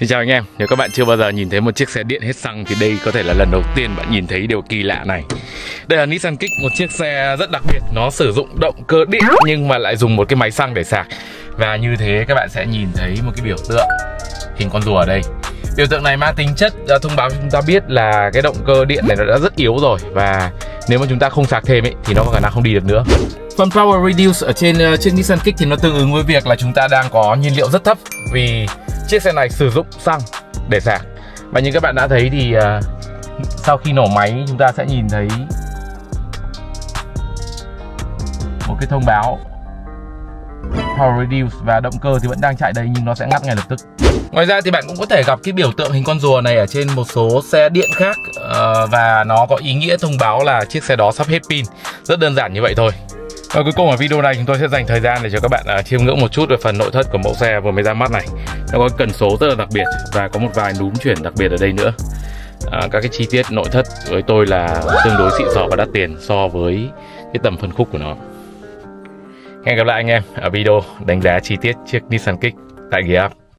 Xin chào anh em, nếu các bạn chưa bao giờ nhìn thấy một chiếc xe điện hết xăng thì đây có thể là lần đầu tiên bạn nhìn thấy điều kỳ lạ này. Đây là Nissan Kick, một chiếc xe rất đặc biệt. Nó sử dụng động cơ điện nhưng mà lại dùng một cái máy xăng để sạc. Và như thế các bạn sẽ nhìn thấy một cái biểu tượng hình con rùa ở đây. Biểu tượng này mang tính chất à, thông báo cho chúng ta biết là cái động cơ điện này nó đã rất yếu rồi. Và nếu mà chúng ta không sạc thêm ấy, thì nó có khả năng không đi được nữa. Phần Power Reduce ở trên trên chiếc Nissan Kick thì nó tương ứng với việc là chúng ta đang có nhiên liệu rất thấp. Vì chiếc xe này sử dụng xăng để sạc. Và như các bạn đã thấy thì uh, sau khi nổ máy chúng ta sẽ nhìn thấy một cái thông báo. Power Reduce và động cơ thì vẫn đang chạy đây nhưng nó sẽ ngắt ngay lập tức. Ngoài ra thì bạn cũng có thể gặp cái biểu tượng hình con rùa này ở trên một số xe điện khác uh, Và nó có ý nghĩa thông báo là chiếc xe đó sắp hết pin. Rất đơn giản như vậy thôi và cuối cùng ở video này chúng tôi sẽ dành thời gian để cho các bạn uh, chiêm ngưỡng một chút về phần nội thất của mẫu xe vừa mới ra mắt này. Nó có cần số rất là đặc biệt và có một vài núm chuyển đặc biệt ở đây nữa. À, Các cái chi tiết nội thất với tôi là tương đối xịn sò và đắt tiền so với cái tầm phân khúc của nó. Hẹn gặp lại anh em ở video đánh giá chi tiết chiếc Nissan Kick tại Gear Up.